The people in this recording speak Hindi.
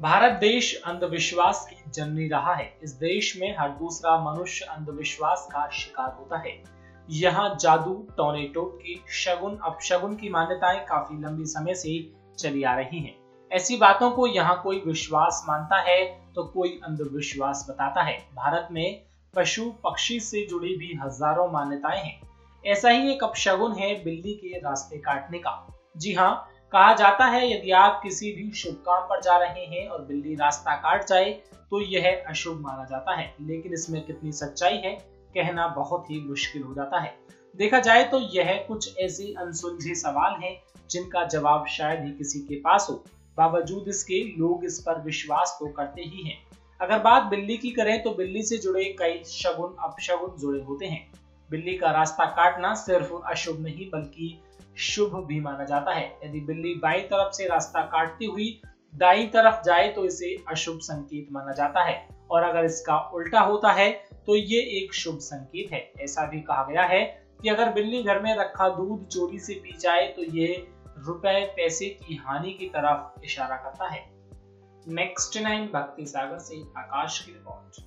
भारत देश अंधविश्वास की जननी रहा है। इस देश में हर दूसरा मनुष्य अंधविश्वास का शिकार होता है। यहाँ जादू टोने की शगुन, अपशगुन की मान्यताएँ काफ़ी लंबी समय से चली आ रही हैं। ऐसी बातों को यहाँ कोई विश्वास मानता है तो कोई अंधविश्वास बताता है। भारत में पशु पक्षी से जुड़ी भी हज़ारों मान्यताएँ हैं। ऐसा ही एक अपशगुन है बिल्ली के रास्ते काटने का। जी हाँ कहा जाता है, यदि आप किसी भी शुभ काम पर जा रहे हैं और बिल्ली रास्ता काट जाए तो यह अशुभ माना जाता है। लेकिन इसमें कितनी सच्चाई है, कहना बहुत ही मुश्किल हो जाता है। देखा जाए तो यह कुछ ऐसे अनसुलझे सवाल हैं, जिनका जवाब शायद ही किसी के पास हो। बावजूद इसके, लोग इस पर विश्वास तो करते ही हैं। अगर बात बिल्ली की करें तो बिल्ली से जुड़े कई शगुन, अपशगुन जुड़े होते हैं। बिल्ली का रास्ता काटना सिर्फ़ अशुभ नहीं, बल्कि शुभ भी माना जाता है। यदि बिल्ली बाई तरफ़ से रास्ता काटती हुई दाई तरफ़ जाए तो इसे अशुभ संकेत माना जाता है। और अगर इसका उल्टा होता है तो ये एक शुभ संकेत है। ऐसा भी कहा गया है कि अगर बिल्ली घर में रखा दूध चोरी से पी जाए तो ये रुपए, पैसे की हानि की तरफ़ इशारा करता है। नेक्स्ट नाइन, भक्ति सागर से आकाश की रिपोर्ट।